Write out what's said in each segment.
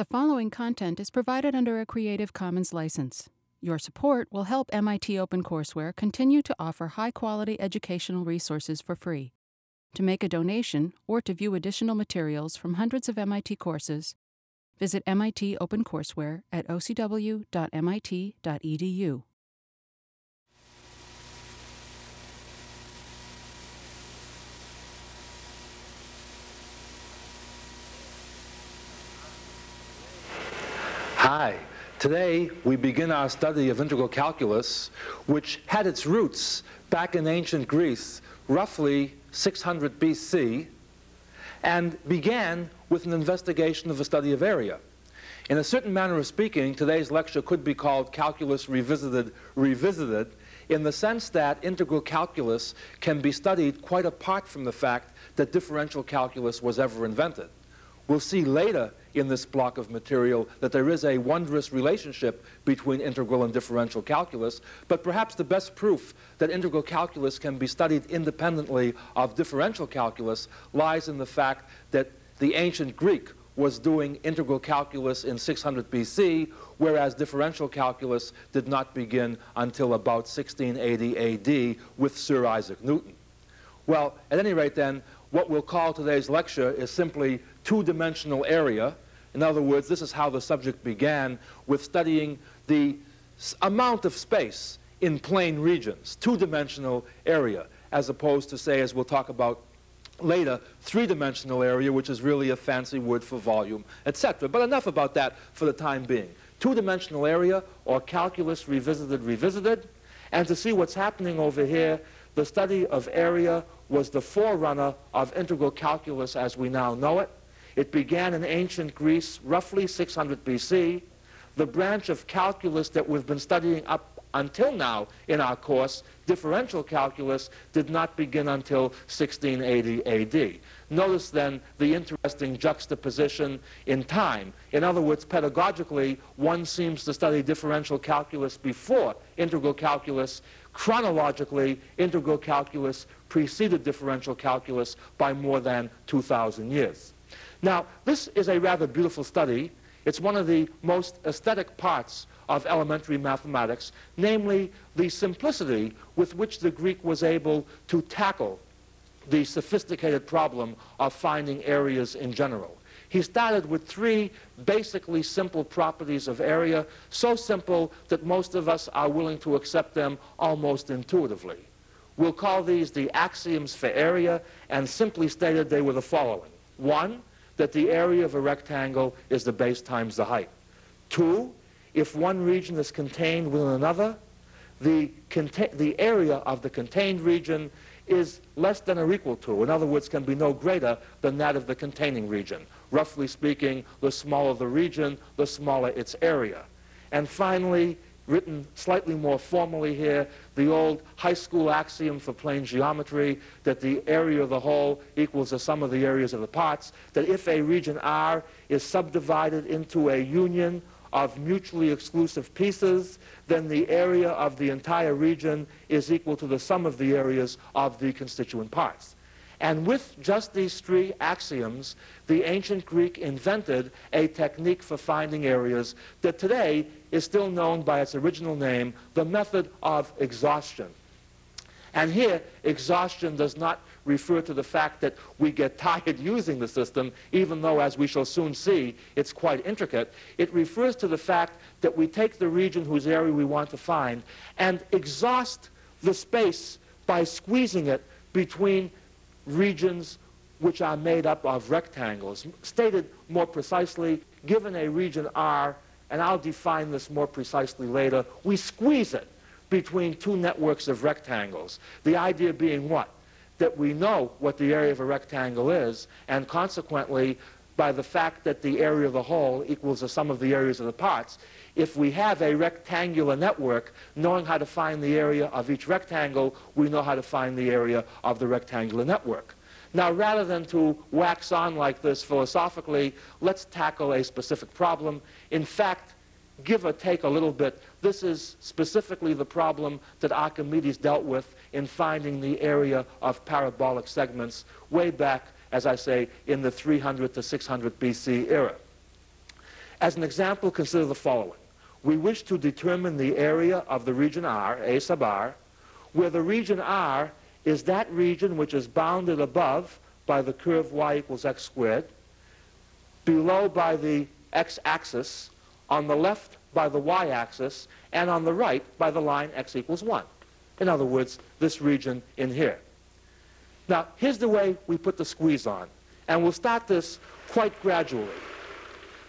The following content is provided under a Creative Commons license. Your support will help MIT OpenCourseware continue to offer high quality educational resources for free. To make a donation or to view additional materials from hundreds of MIT courses, visit MIT OpenCourseware at ocw.mit.edu. Hi. Today, we begin our study of integral calculus, which had its roots back in ancient Greece, roughly 600 BC, and began with an investigation of the study of area. In a certain manner of speaking, today's lecture could be called Calculus Revisited, Revisited, in the sense that integral calculus can be studied quite apart from the fact that differential calculus was ever invented. We'll see later in this block of material that there is a wondrous relationship between integral and differential calculus, but perhaps the best proof that integral calculus can be studied independently of differential calculus lies in the fact that the ancient Greek was doing integral calculus in 600 BC, whereas differential calculus did not begin until about 1680 AD with Sir Isaac Newton. Well, at any rate then, what we'll call today's lecture is simply two-dimensional area. In other words, this is how the subject began with studying the amount of space in plane regions, two-dimensional area, as opposed to, say, as we'll talk about later, three-dimensional area, which is really a fancy word for volume, etc. But enough about that for the time being. Two-dimensional area, or calculus revisited, revisited. And to see what's happening over here, the study of area was the forerunner of integral calculus as we now know it. It began in ancient Greece, roughly 600 BC. The branch of calculus that we've been studying up until now in our course, differential calculus, did not begin until 1680 AD. Notice then the interesting juxtaposition in time. In other words, pedagogically, one seems to study differential calculus before integral calculus. Chronologically, integral calculus preceded differential calculus by more than 2,000 years. Now, this is a rather beautiful study. It's one of the most aesthetic parts of elementary mathematics, namely the simplicity with which the Greek was able to tackle the sophisticated problem of finding areas in general. He started with three basically simple properties of area, so simple that most of us are willing to accept them almost intuitively. We'll call these the axioms for area, and simply stated they were the following. One, that the area of a rectangle is the base times the height. Two, if one region is contained within another, the, the area of the contained region is less than or equal to, in other words, can be no greater than that of the containing region. Roughly speaking, the smaller the region, the smaller its area. And finally, written slightly more formally here, the old high school axiom for plane geometry that the area of the whole equals the sum of the areas of the parts, that if a region R is subdivided into a union of mutually exclusive pieces, then the area of the entire region is equal to the sum of the areas of the constituent parts. And with just these three axioms, the ancient Greek invented a technique for finding areas that today is still known by its original name, the method of exhaustion. And here, exhaustion does not refer to the fact that we get tired using the system, even though, as we shall soon see, it's quite intricate. It refers to the fact that we take the region whose area we want to find and exhaust the space by squeezing it between regions which are made up of rectangles. Stated more precisely, given a region R, and I'll define this more precisely later, we squeeze it between two networks of rectangles. The idea being what? That we know what the area of a rectangle is, and consequently, by the fact that the area of the whole equals the sum of the areas of the parts, if we have a rectangular network, knowing how to find the area of each rectangle, we know how to find the area of the rectangular network. Now, rather than to wax on like this philosophically, let's tackle a specific problem. In fact, give or take a little bit, this is specifically the problem that Archimedes dealt with in finding the area of parabolic segments way back, as I say, in the 300 to 600 BC era. As an example, consider the following. We wish to determine the area of the region R, A sub R, where the region R is that region which is bounded above by the curve y equals x squared, below by the x-axis, on the left by the y-axis, and on the right by the line x equals 1. In other words, this region in here. Now, here's the way we put the squeeze on. And we'll start this quite gradually.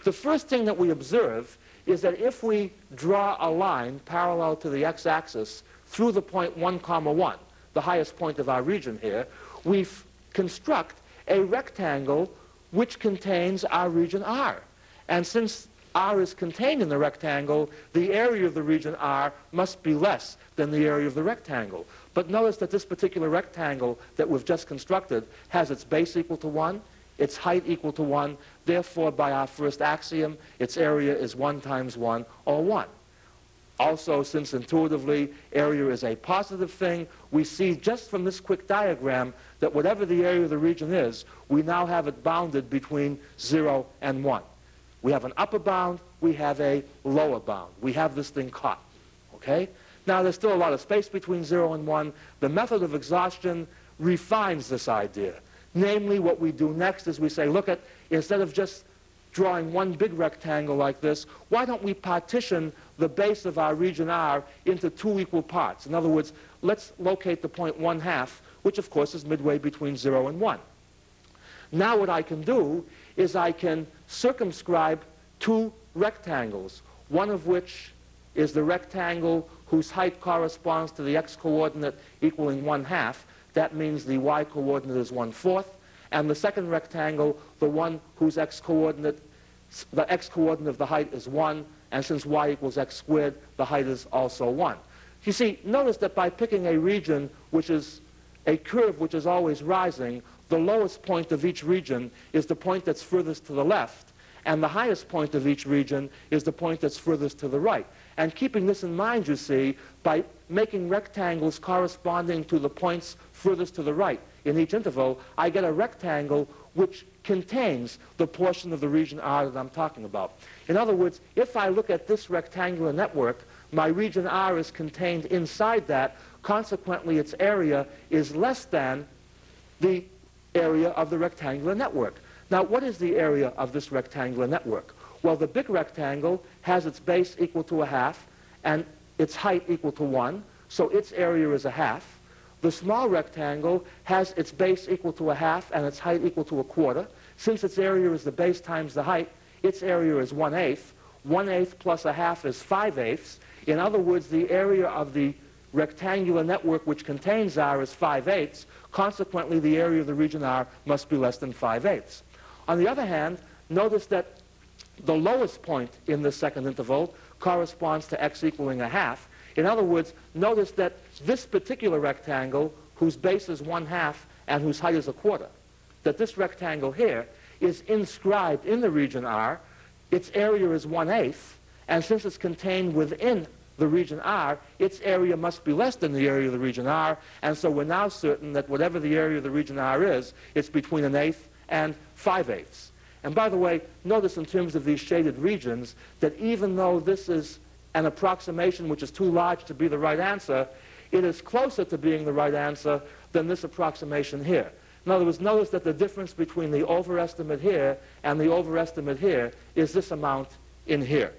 The first thing that we observe is that if we draw a line parallel to the x-axis through the point 1 comma 1, the highest point of our region here, we construct a rectangle which contains our region R. And since R is contained in the rectangle, the area of the region R must be less than the area of the rectangle. But notice that this particular rectangle that we've just constructed has its base equal to 1, its height equal to 1. Therefore, by our first axiom, its area is 1 times 1, or 1. Also, since intuitively area is a positive thing, we see just from this quick diagram that whatever the area of the region is, we now have it bounded between 0 and 1. We have an upper bound, we have a lower bound. We have this thing caught, okay? Now, there's still a lot of space between 0 and 1. The method of exhaustion refines this idea. Namely, what we do next is we say, look at, instead of just drawing one big rectangle like this, why don't we partition the base of our region R into two equal parts? In other words, let's locate the point 1 half, which of course is midway between 0 and 1. Now what I can do is I can circumscribe two rectangles, one of which is the rectangle whose height corresponds to the x-coordinate equaling 1 half. That means the y-coordinate is 1 fourth. And the second rectangle, the one whose x-coordinate, the x-coordinate of the height is 1, and since y equals x squared, the height is also 1. You see, notice that by picking a region which is a curve which is always rising, the lowest point of each region is the point that's furthest to the left, and the highest point of each region is the point that's furthest to the right. And keeping this in mind, you see, by making rectangles corresponding to the points furthest to the right in each interval, I get a rectangle which contains the portion of the region R that I'm talking about. In other words, if I look at this rectangular network, my region R is contained inside that. Consequently, its area is less than the area of the rectangular network. Now, what is the area of this rectangular network? Well, the big rectangle has its base equal to a half and its height equal to 1, so its area is a half. The small rectangle has its base equal to a half and its height equal to a quarter. Since its area is the base times the height, its area is one-eighth. One-eighth plus a half is 5 eighths. In other words, the area of the rectangular network which contains R is 5 eighths. Consequently, the area of the region R must be less than 5 eighths. On the other hand, notice that the lowest point in the second interval corresponds to x equaling a half. In other words, notice that this particular rectangle, whose base is 1 half and whose height is a quarter, that this rectangle here is inscribed in the region R. Its area is one eighth, and since it's contained within the region R, its area must be less than the area of the region R, and so we're now certain that whatever the area of the region R is, it's between an eighth and 5 eighths. And by the way, notice in terms of these shaded regions that even though this is an approximation which is too large to be the right answer, it is closer to being the right answer than this approximation here. In other words, notice that the difference between the overestimate here and the overestimate here is this amount in here.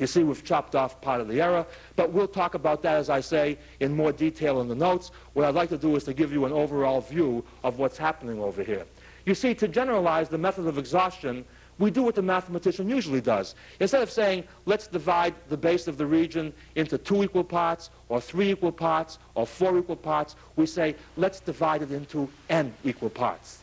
You see, we've chopped off part of the error, but we'll talk about that, as I say, in more detail in the notes. What I'd like to do is to give you an overall view of what's happening over here. You see, to generalize the method of exhaustion, we do what the mathematician usually does. Instead of saying, let's divide the base of the region into two equal parts, or three equal parts, or four equal parts, we say, let's divide it into n equal parts.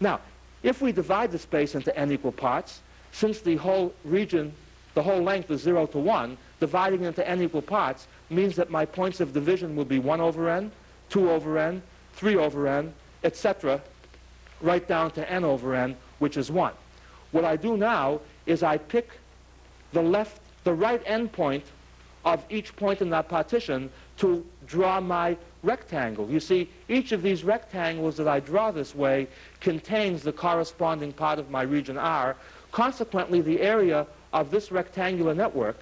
Now, if we divide the space into n equal parts, since the whole region, the whole length is 0 to 1, dividing into n equal parts means that my points of division will be 1 over n, 2 over n, 3 over n, etc., right down to n over n, which is 1. What I do now is I pick the left, the right endpoint of each point in that partition to draw my rectangle. You see, each of these rectangles that I draw this way contains the corresponding part of my region R. Consequently, the area of this rectangular network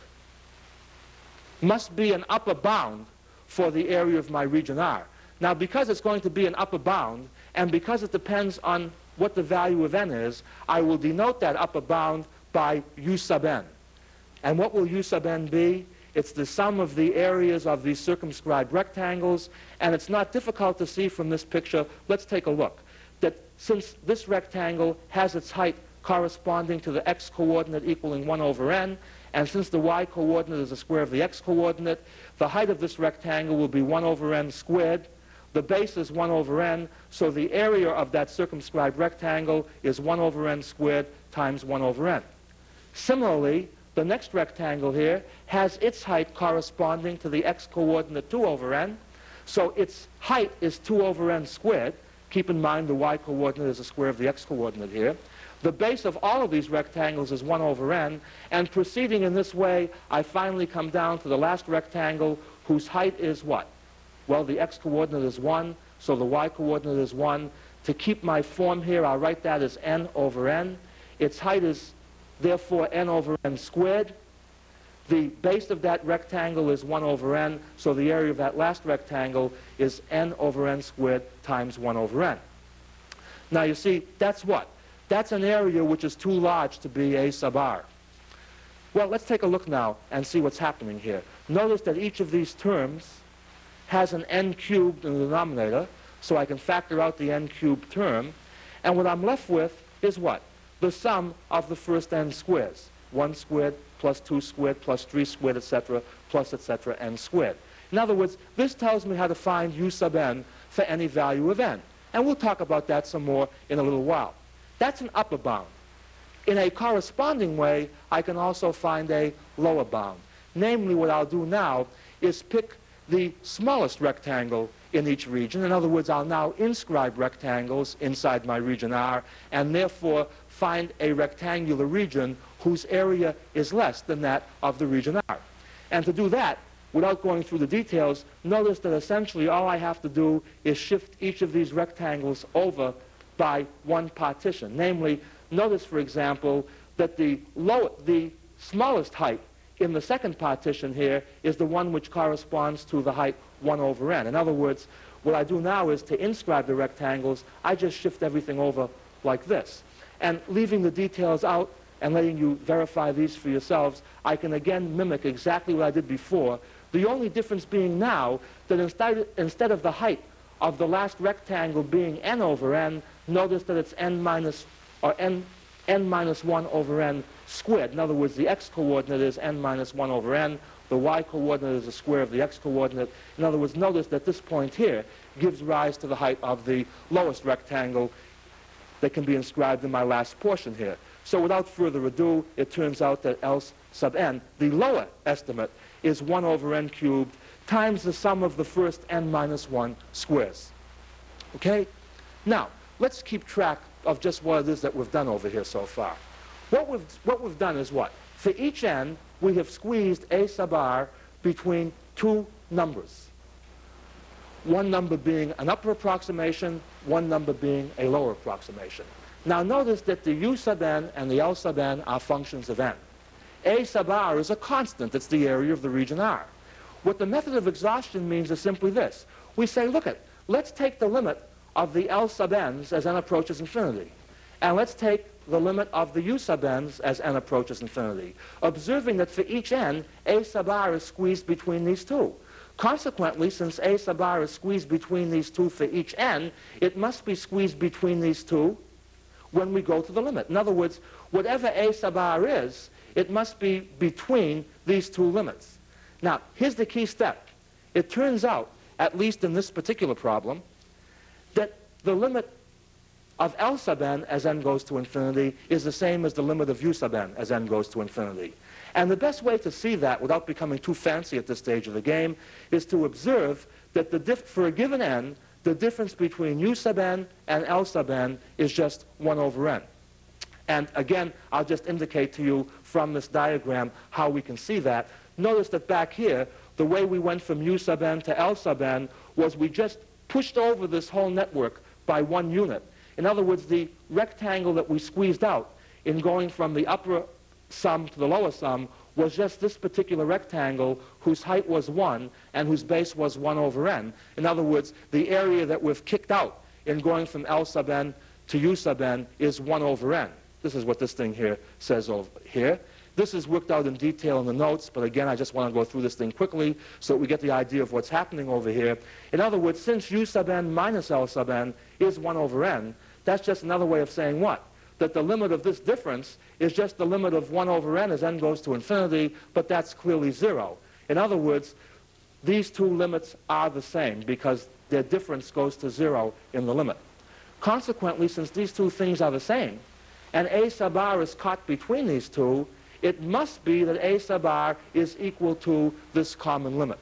must be an upper bound for the area of my region R. Now, because it's going to be an upper bound, and because it depends on what the value of n is, I will denote that upper bound by u sub n. And what will u sub n be? It's the sum of the areas of these circumscribed rectangles, and it's not difficult to see from this picture. Let's take a look. That since this rectangle has its height corresponding to the x-coordinate equaling 1 over n, and since the y-coordinate is the square of the x-coordinate, the height of this rectangle will be 1 over n squared. The base is 1 over n, so the area of that circumscribed rectangle is 1 over n squared times 1 over n. Similarly, the next rectangle here has its height corresponding to the x-coordinate 2 over n. So its height is 2 over n squared. Keep in mind the y-coordinate is the square of the x-coordinate here. The base of all of these rectangles is 1 over n. And proceeding in this way, I finally come down to the last rectangle whose height is what? Well, the x-coordinate is 1, so the y-coordinate is 1. To keep my form here, I'll write that as n over n. Its height is Therefore, n over n squared. The base of that rectangle is 1 over n, so the area of that last rectangle is n over n squared times 1 over n. Now, you see, that's what? That's an area which is too large to be a sub r. Well, let's take a look now and see what's happening here. Notice that each of these terms has an n cubed in the denominator, so I can factor out the n cubed term. And what I'm left with is what? the sum of the first n squares. 1 squared plus 2 squared plus 3 squared, etc., plus, etc., n squared. In other words, this tells me how to find u sub n for any value of n. And we'll talk about that some more in a little while. That's an upper bound. In a corresponding way, I can also find a lower bound. Namely, what I'll do now is pick the smallest rectangle in each region. In other words, I'll now inscribe rectangles inside my region R, and therefore find a rectangular region whose area is less than that of the region R. And to do that, without going through the details, notice that essentially all I have to do is shift each of these rectangles over by one partition. Namely, notice, for example, that the, low, the smallest height in the second partition here is the one which corresponds to the height 1 over n. In other words, what I do now is to inscribe the rectangles, I just shift everything over like this. And leaving the details out and letting you verify these for yourselves, I can again mimic exactly what I did before. The only difference being now that instead, instead of the height of the last rectangle being n over n, notice that it's n minus, or n, n minus 1 over n squared. In other words, the x-coordinate is n minus 1 over n. The y-coordinate is the square of the x-coordinate. In other words, notice that this point here gives rise to the height of the lowest rectangle that can be inscribed in my last portion here. So without further ado, it turns out that L sub n, the lower estimate, is 1 over n cubed times the sum of the first n minus 1 squares. Okay? Now, let's keep track of just what it is that we've done over here so far. What we've, what we've done is what? For each n, we have squeezed a sub r between two numbers one number being an upper approximation, one number being a lower approximation. Now notice that the u sub n and the l sub n are functions of n. a sub r is a constant. It's the area of the region R. What the method of exhaustion means is simply this. We say, look at, let's take the limit of the L sub n's as n approaches infinity. And let's take the limit of the u sub n's as n approaches infinity, observing that for each n, a sub r is squeezed between these two. Consequently, since A sub r is squeezed between these two for each n, it must be squeezed between these two when we go to the limit. In other words, whatever A sub r is, it must be between these two limits. Now, here's the key step. It turns out, at least in this particular problem, that the limit of L sub n as n goes to infinity is the same as the limit of U sub n as n goes to infinity. And the best way to see that without becoming too fancy at this stage of the game is to observe that the for a given n, the difference between u sub n and l sub n is just 1 over n. And again, I'll just indicate to you from this diagram how we can see that. Notice that back here, the way we went from U sub n to L sub n was we just pushed over this whole network by one unit. In other words, the rectangle that we squeezed out in going from the upper sum to the lower sum was just this particular rectangle whose height was 1 and whose base was 1 over n. In other words, the area that we've kicked out in going from L sub n to U sub n is 1 over n. This is what this thing here says over here. This is worked out in detail in the notes, but again, I just want to go through this thing quickly so that we get the idea of what's happening over here. In other words, since U sub n minus L sub n is 1 over n, that's just another way of saying what? That the limit of this difference is just the limit of 1 over n as n goes to infinity, but that's clearly 0. In other words, these two limits are the same because their difference goes to 0 in the limit. Consequently, since these two things are the same, and a sub r is caught between these two, it must be that a sub r is equal to this common limit.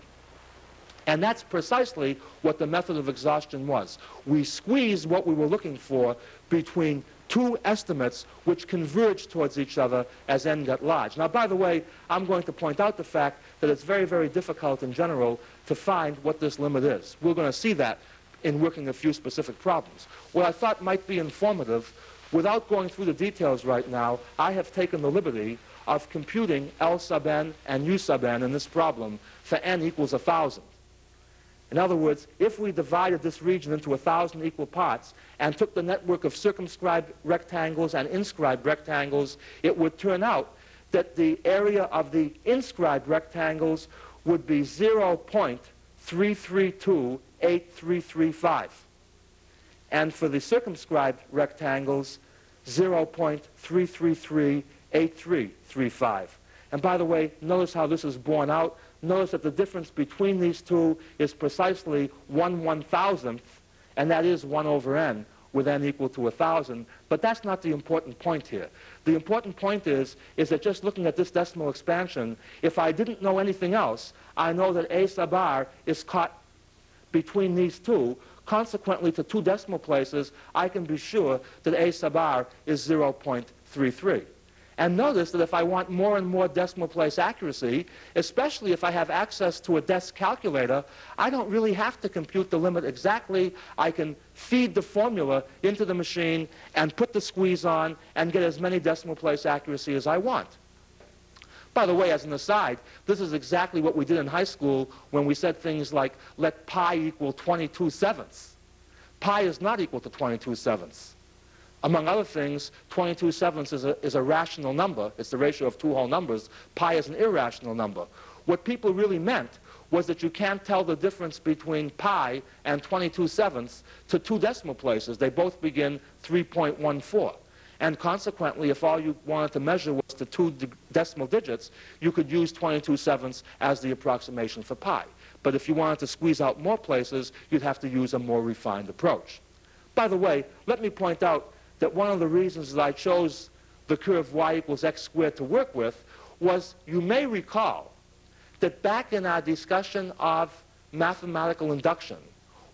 And that's precisely what the method of exhaustion was. We squeezed what we were looking for between two estimates which converged towards each other as n got large. Now, by the way, I'm going to point out the fact that it's very, very difficult in general to find what this limit is. We're going to see that in working a few specific problems. What I thought might be informative, without going through the details right now, I have taken the liberty of computing L sub n and U sub n in this problem for n equals 1,000. In other words, if we divided this region into 1,000 equal parts and took the network of circumscribed rectangles and inscribed rectangles, it would turn out that the area of the inscribed rectangles would be 0.3328335. And for the circumscribed rectangles, 0.3338335. And by the way, notice how this is borne out. Notice that the difference between these two is precisely 1 one-thousandth, and that is 1 over n, with n equal to 1,000. But that's not the important point here. The important point is, is that just looking at this decimal expansion, if I didn't know anything else, I know that a sub r is caught between these two. Consequently, to two decimal places, I can be sure that a sub r is 0.33. And notice that if I want more and more decimal place accuracy, especially if I have access to a desk calculator, I don't really have to compute the limit exactly. I can feed the formula into the machine and put the squeeze on and get as many decimal place accuracy as I want. By the way, as an aside, this is exactly what we did in high school when we said things like, let pi equal 22 sevenths. Pi is not equal to 22 sevenths. Among other things, 22 sevenths is a, is a rational number. It's the ratio of two whole numbers. Pi is an irrational number. What people really meant was that you can't tell the difference between pi and 22 sevenths to two decimal places. They both begin 3.14. And consequently, if all you wanted to measure was the two decimal digits, you could use 22 sevenths as the approximation for pi. But if you wanted to squeeze out more places, you'd have to use a more refined approach. By the way, let me point out that one of the reasons that I chose the curve y equals x squared to work with was, you may recall, that back in our discussion of mathematical induction,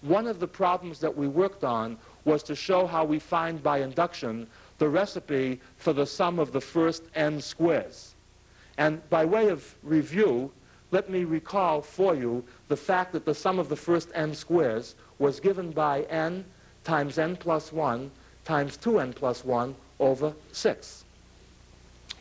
one of the problems that we worked on was to show how we find by induction the recipe for the sum of the first n squares. And by way of review, let me recall for you the fact that the sum of the first n squares was given by n times n plus 1 times 2n plus 1 over 6.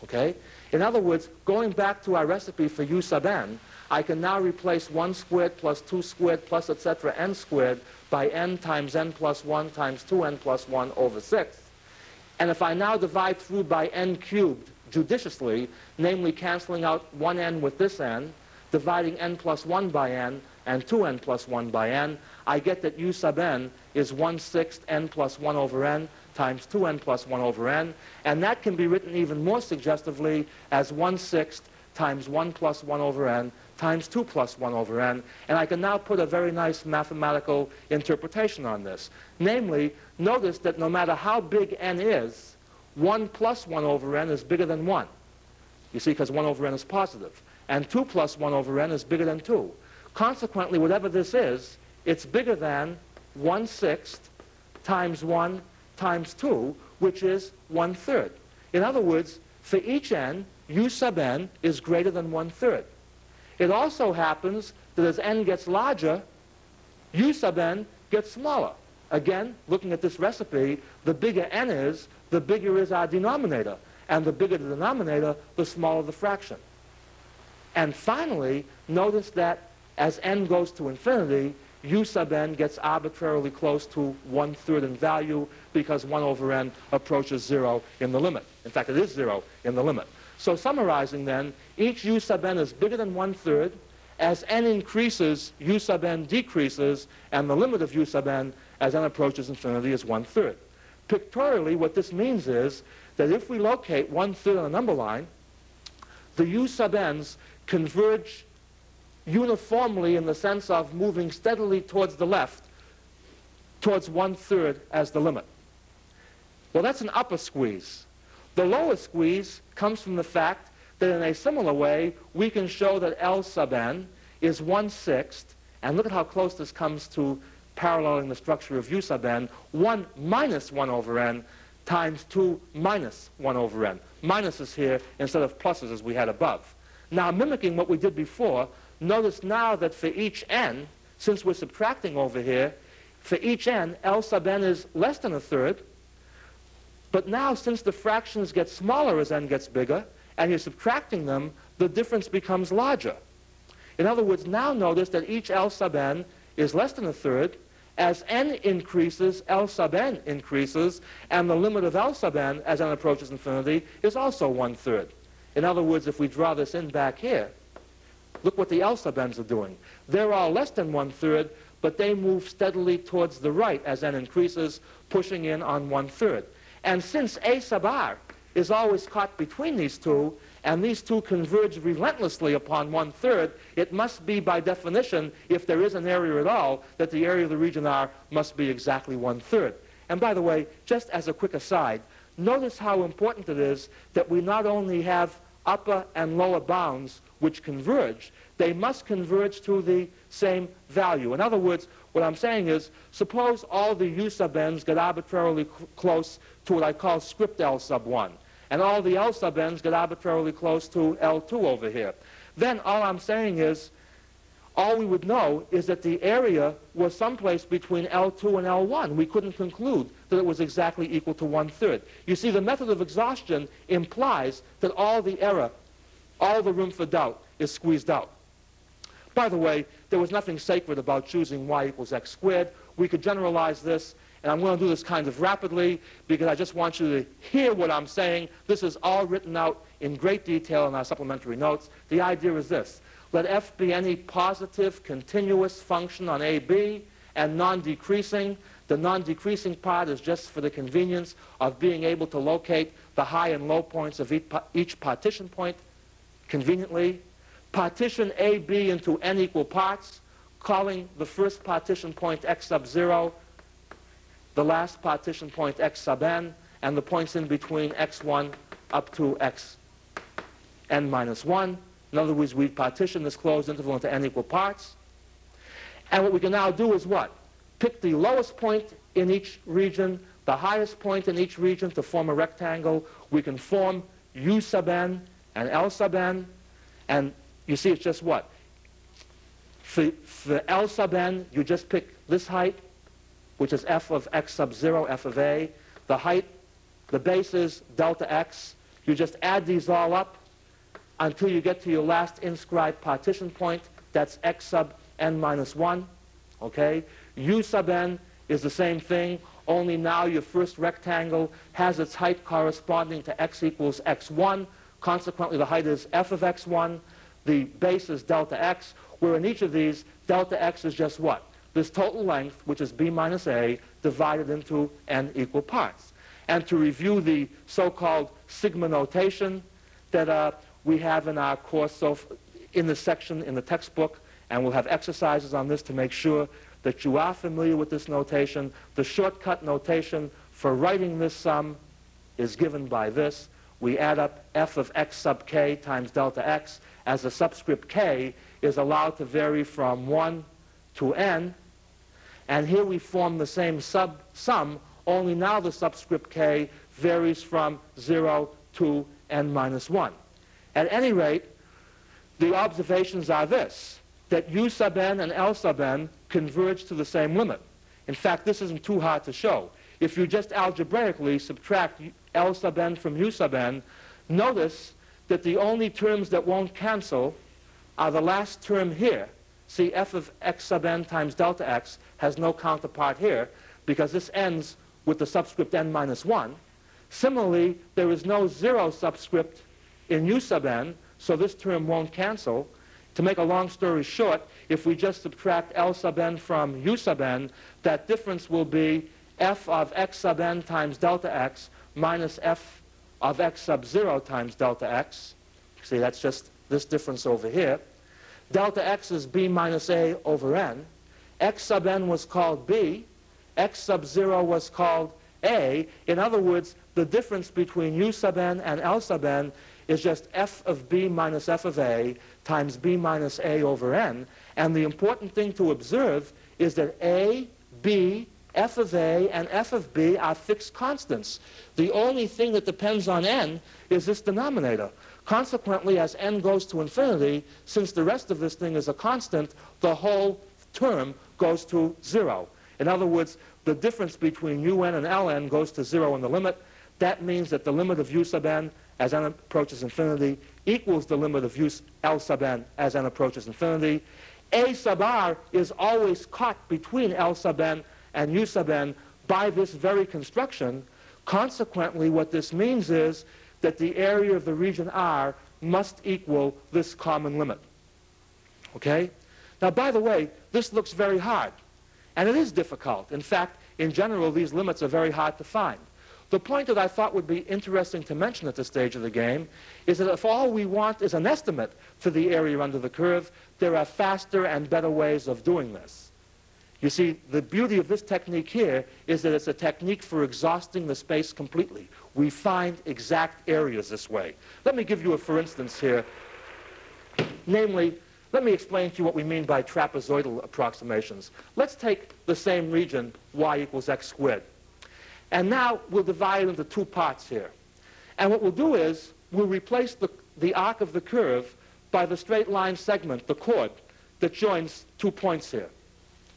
Okay? In other words, going back to our recipe for u sub n, I can now replace 1 squared plus 2 squared plus etc. n squared by n times n plus 1 times 2n plus 1 over 6. And if I now divide through by n cubed judiciously, namely canceling out 1n with this n, dividing n plus 1 by n, and 2n plus 1 by n, I get that u sub n is 1 sixth n plus 1 over n times 2n plus 1 over n. And that can be written even more suggestively as 1 sixth times 1 plus 1 over n times 2 plus 1 over n. And I can now put a very nice mathematical interpretation on this. Namely, notice that no matter how big n is, 1 plus 1 over n is bigger than 1. You see, because 1 over n is positive. And 2 plus 1 over n is bigger than 2. Consequently, whatever this is, it's bigger than 1 sixth times 1 times 2, which is 1 third. In other words, for each n, u sub n is greater than 1 third. It also happens that as n gets larger, u sub n gets smaller. Again, looking at this recipe, the bigger n is, the bigger is our denominator. And the bigger the denominator, the smaller the fraction. And finally, notice that as n goes to infinity, u sub n gets arbitrarily close to one-third in value because 1 over n approaches 0 in the limit. In fact, it is 0 in the limit. So summarizing then, each u sub n is bigger than one-third. As n increases, u sub n decreases, and the limit of u sub n as n approaches infinity is one-third. Pictorially, what this means is that if we locate one-third on a number line, the u sub n's converge uniformly in the sense of moving steadily towards the left, towards one-third as the limit. Well, that's an upper squeeze. The lower squeeze comes from the fact that in a similar way, we can show that L sub n is one-sixth, and look at how close this comes to paralleling the structure of U sub n, 1 minus 1 over n times 2 minus 1 over n. Minuses here instead of pluses as we had above. Now, mimicking what we did before, Notice now that for each n, since we're subtracting over here, for each n, L sub n is less than a third. But now, since the fractions get smaller as n gets bigger, and you're subtracting them, the difference becomes larger. In other words, now notice that each L sub n is less than a third. As n increases, L sub n increases, and the limit of L sub n as n approaches infinity is also one-third. In other words, if we draw this in back here, Look what the sub are doing. They're all less than one-third, but they move steadily towards the right as n increases, pushing in on one-third. And since A sub r is always caught between these two, and these two converge relentlessly upon one-third, it must be, by definition, if there is an area at all, that the area of the region R must be exactly one-third. And by the way, just as a quick aside, notice how important it is that we not only have upper and lower bounds which converge, they must converge to the same value. In other words, what I'm saying is, suppose all the u sub n's get arbitrarily close to what I call script L sub 1, and all the L sub n's get arbitrarily close to L2 over here. Then all I'm saying is, all we would know is that the area was someplace between L2 and L1. We couldn't conclude that it was exactly equal to one-third. You see, the method of exhaustion implies that all the error all the room for doubt is squeezed out. By the way, there was nothing sacred about choosing y equals x squared. We could generalize this, and I'm going to do this kind of rapidly because I just want you to hear what I'm saying. This is all written out in great detail in our supplementary notes. The idea is this. Let f be any positive continuous function on AB and non-decreasing. The non-decreasing part is just for the convenience of being able to locate the high and low points of each partition point conveniently, partition AB into n equal parts, calling the first partition point x sub 0, the last partition point x sub n, and the points in between x1 up to x n minus 1. In other words, we partition this closed interval into n equal parts. And what we can now do is what? Pick the lowest point in each region, the highest point in each region to form a rectangle. We can form u sub n and L sub n, and you see it's just what? For, for L sub n, you just pick this height, which is f of x sub 0, f of a. The height, the base is delta x. You just add these all up until you get to your last inscribed partition point. That's x sub n minus 1. Okay? U sub n is the same thing, only now your first rectangle has its height corresponding to x equals x1. Consequently, the height is f of x1. The base is delta x, where in each of these, delta x is just what? This total length, which is b minus a, divided into n equal parts. And to review the so-called sigma notation that uh, we have in our course, so in the section in the textbook, and we'll have exercises on this to make sure that you are familiar with this notation. The shortcut notation for writing this sum is given by this we add up f of x sub k times delta x as the subscript k is allowed to vary from 1 to n. And here we form the same sub sum, only now the subscript k varies from 0 to n minus 1. At any rate, the observations are this, that u sub n and L sub n converge to the same limit. In fact, this isn't too hard to show. If you just algebraically subtract L sub n from u sub n, notice that the only terms that won't cancel are the last term here. See, f of x sub n times delta x has no counterpart here because this ends with the subscript n minus 1. Similarly, there is no zero subscript in u sub n, so this term won't cancel. To make a long story short, if we just subtract L sub n from U sub n, that difference will be f of x sub n times delta x minus f of x sub 0 times delta x. See, that's just this difference over here. Delta x is b minus a over n. x sub n was called b. x sub 0 was called a. In other words, the difference between u sub n and L sub n is just f of b minus f of a times b minus a over n. And the important thing to observe is that a, b, f of a, and f of b are fixed constants. The only thing that depends on n is this denominator. Consequently, as n goes to infinity, since the rest of this thing is a constant, the whole term goes to zero. In other words, the difference between un and ln goes to zero in the limit. That means that the limit of u sub n as n approaches infinity equals the limit of u L sub n as n approaches infinity. A sub r is always caught between L sub n and U sub n by this very construction. Consequently, what this means is that the area of the region R must equal this common limit. Okay? Now, by the way, this looks very hard. And it is difficult. In fact, in general, these limits are very hard to find. The point that I thought would be interesting to mention at this stage of the game is that if all we want is an estimate for the area under the curve, there are faster and better ways of doing this. You see, the beauty of this technique here is that it's a technique for exhausting the space completely. We find exact areas this way. Let me give you a for instance here. Namely, let me explain to you what we mean by trapezoidal approximations. Let's take the same region, y equals x squared. And now we'll divide it into two parts here. And what we'll do is we'll replace the, the arc of the curve by the straight line segment, the chord, that joins two points here.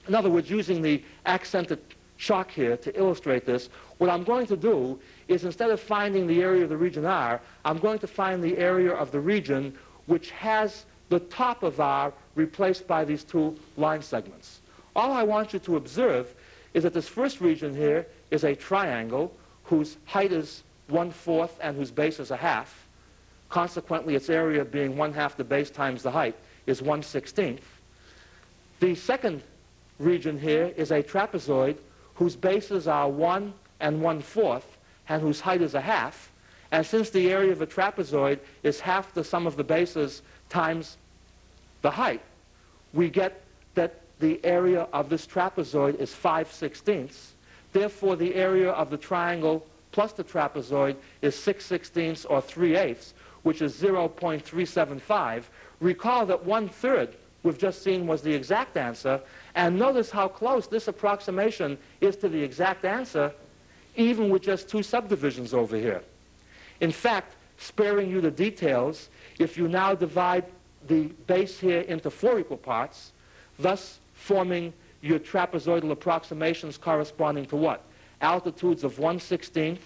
In other words, using the accented chalk here to illustrate this, what I'm going to do is instead of finding the area of the region R, I'm going to find the area of the region which has the top of R replaced by these two line segments. All I want you to observe is that this first region here is a triangle whose height is one-fourth and whose base is a half. Consequently, its area being one-half the base times the height is one-sixteenth. The second region here is a trapezoid whose bases are one and one-fourth and whose height is a half. And since the area of a trapezoid is half the sum of the bases times the height, we get that the area of this trapezoid is 5 sixteenths. Therefore, the area of the triangle plus the trapezoid is 6 sixteenths or 3 eighths, which is 0.375. Recall that one-third we've just seen was the exact answer, and notice how close this approximation is to the exact answer, even with just two subdivisions over here. In fact, sparing you the details, if you now divide the base here into four equal parts, thus forming your trapezoidal approximations corresponding to what? Altitudes of 1 16th,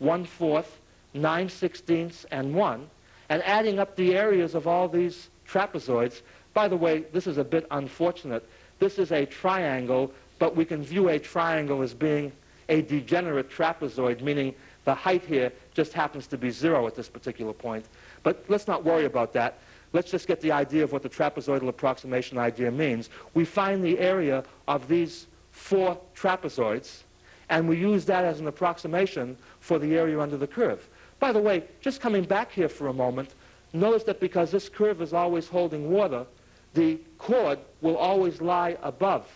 1 4th, 9 16ths, and 1, and adding up the areas of all these trapezoids. By the way, this is a bit unfortunate. This is a triangle, but we can view a triangle as being a degenerate trapezoid, meaning the height here just happens to be zero at this particular point. But let's not worry about that. Let's just get the idea of what the trapezoidal approximation idea means. We find the area of these four trapezoids, and we use that as an approximation for the area under the curve. By the way, just coming back here for a moment, notice that because this curve is always holding water, the chord will always lie above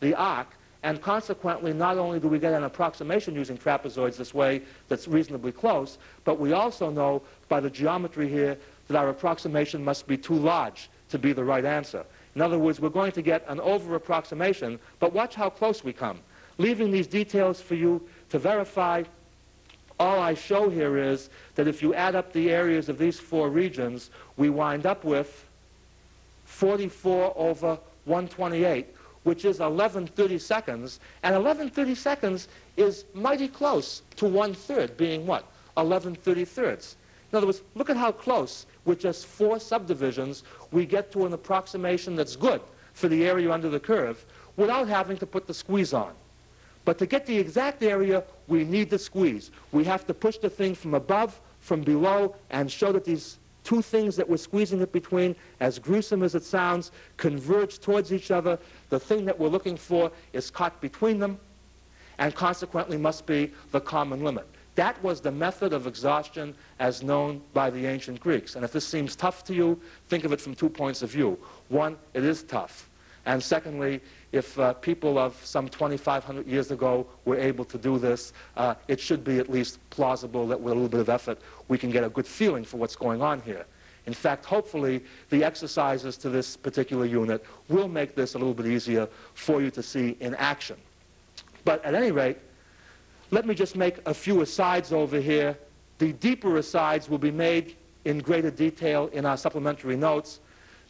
the arc, and consequently, not only do we get an approximation using trapezoids this way that's reasonably close, but we also know by the geometry here that our approximation must be too large to be the right answer. In other words, we're going to get an over-approximation, but watch how close we come. Leaving these details for you to verify, all I show here is that if you add up the areas of these four regions, we wind up with 44 over 128, which is 1130 seconds. And 1130 seconds is mighty close to one-third, being what? 1130 thirds. In other words, look at how close, with just four subdivisions, we get to an approximation that's good for the area under the curve without having to put the squeeze on. But to get the exact area, we need the squeeze. We have to push the thing from above, from below, and show that these two things that we're squeezing it between, as gruesome as it sounds, converge towards each other. The thing that we're looking for is caught between them, and consequently must be the common limit. That was the method of exhaustion as known by the ancient Greeks. And if this seems tough to you, think of it from two points of view. One, it is tough. And secondly, if uh, people of some 2,500 years ago were able to do this, uh, it should be at least plausible that with a little bit of effort, we can get a good feeling for what's going on here. In fact, hopefully, the exercises to this particular unit will make this a little bit easier for you to see in action. But at any rate, let me just make a few asides over here. The deeper asides will be made in greater detail in our supplementary notes.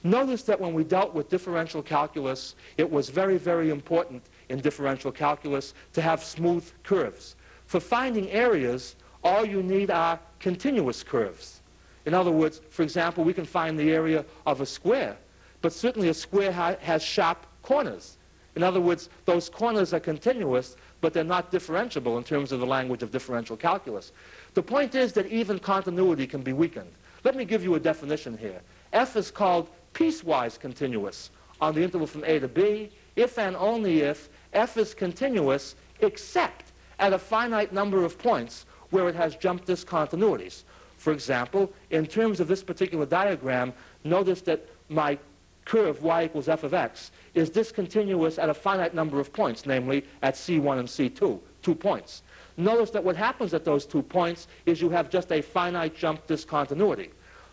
Notice that when we dealt with differential calculus, it was very, very important in differential calculus to have smooth curves. For finding areas, all you need are continuous curves. In other words, for example, we can find the area of a square, but certainly a square ha has sharp corners. In other words, those corners are continuous, but they're not differentiable in terms of the language of differential calculus. The point is that even continuity can be weakened. Let me give you a definition here. F is called piecewise continuous on the interval from A to B if and only if f is continuous except at a finite number of points where it has jump discontinuities. For example, in terms of this particular diagram, notice that my curve y equals f of x is discontinuous at a finite number of points, namely at C1 and C2, two points. Notice that what happens at those two points is you have just a finite jump discontinuity.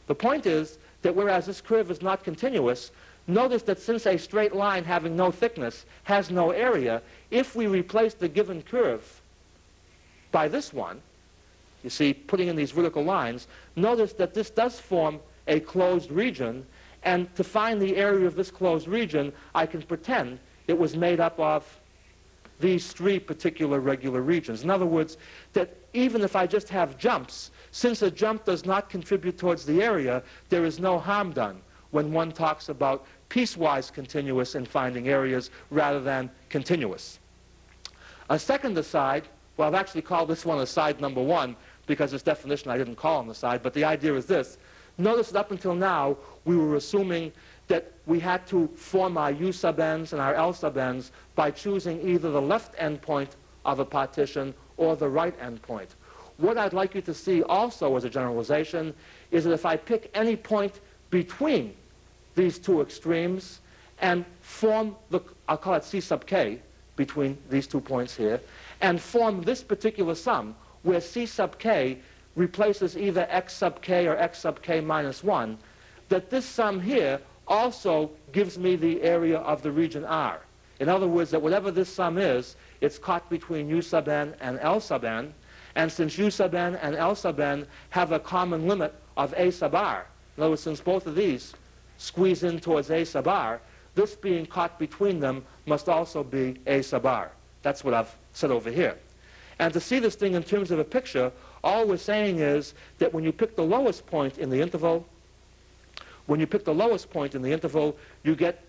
The point is that whereas this curve is not continuous, notice that since a straight line having no thickness has no area, if we replace the given curve by this one, you see, putting in these vertical lines, notice that this does form a closed region, and to find the area of this closed region, I can pretend it was made up of these three particular regular regions. In other words, that even if I just have jumps, since a jump does not contribute towards the area, there is no harm done when one talks about piecewise continuous in finding areas rather than continuous. A second aside, well, I've actually called this one aside number one because this definition I didn't call on the side, but the idea is this. Notice that up until now, we were assuming that we had to form our U sub n's and our L sub n's by choosing either the left endpoint of a partition or the right endpoint. What I'd like you to see also as a generalization is that if I pick any point between these two extremes and form the, I'll call it C sub k, between these two points here, and form this particular sum, where C sub k replaces either x sub k or x sub k minus 1, that this sum here also gives me the area of the region R. In other words, that whatever this sum is, it's caught between u sub n and L sub n, and since u sub n and L sub n have a common limit of a sub r, in other words, since both of these squeeze in towards a sub r, this being caught between them must also be a sub r. That's what I've said over here. And to see this thing in terms of a picture, all we're saying is that when you pick the lowest point in the interval, when you pick the lowest point in the interval, you get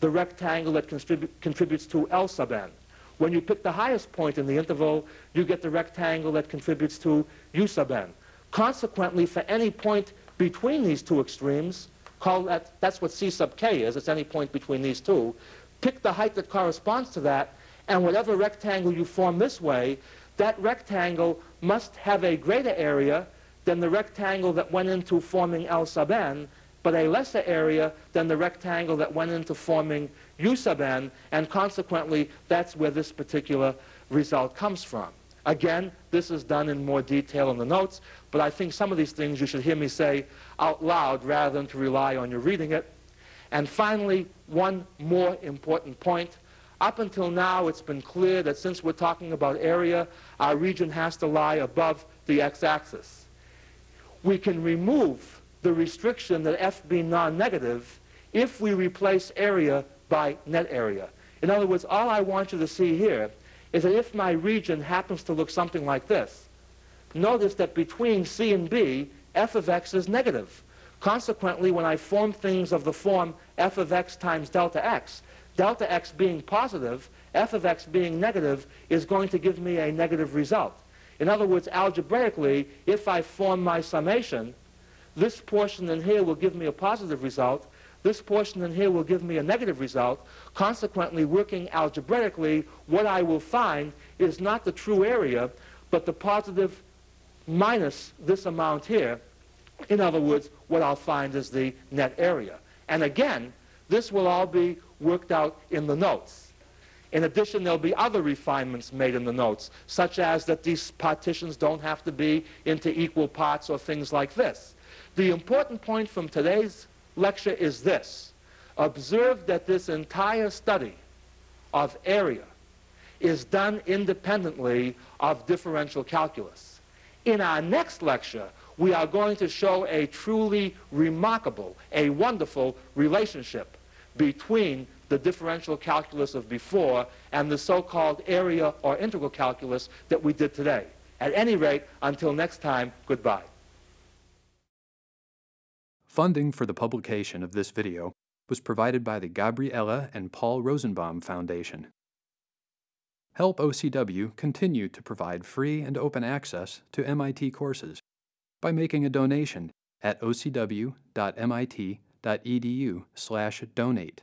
the rectangle that contribu contributes to L sub n. When you pick the highest point in the interval, you get the rectangle that contributes to u sub n. Consequently, for any point between these two extremes, call that, that's what c sub k is, it's any point between these two, pick the height that corresponds to that, and whatever rectangle you form this way, that rectangle must have a greater area than the rectangle that went into forming L sub n, but a lesser area than the rectangle that went into forming U sub n, and consequently, that's where this particular result comes from. Again, this is done in more detail in the notes, but I think some of these things you should hear me say out loud rather than to rely on your reading it. And finally, one more important point. Up until now, it's been clear that since we're talking about area, our region has to lie above the x-axis. We can remove the restriction that f be non-negative if we replace area by net area. In other words, all I want you to see here is that if my region happens to look something like this, notice that between C and B, f of x is negative. Consequently, when I form things of the form f of x times delta x, delta x being positive, f of x being negative is going to give me a negative result. In other words, algebraically, if I form my summation, this portion in here will give me a positive result, this portion in here will give me a negative result. Consequently, working algebraically, what I will find is not the true area, but the positive minus this amount here. In other words, what I'll find is the net area. And again, this will all be worked out in the notes. In addition, there'll be other refinements made in the notes, such as that these partitions don't have to be into equal parts or things like this. The important point from today's lecture is this. Observe that this entire study of area is done independently of differential calculus. In our next lecture, we are going to show a truly remarkable, a wonderful relationship between the differential calculus of before and the so-called area or integral calculus that we did today. At any rate, until next time, goodbye. Funding for the publication of this video was provided by the Gabriella and Paul Rosenbaum Foundation. Help OCW continue to provide free and open access to MIT courses by making a donation at ocw.mit.edu/donate.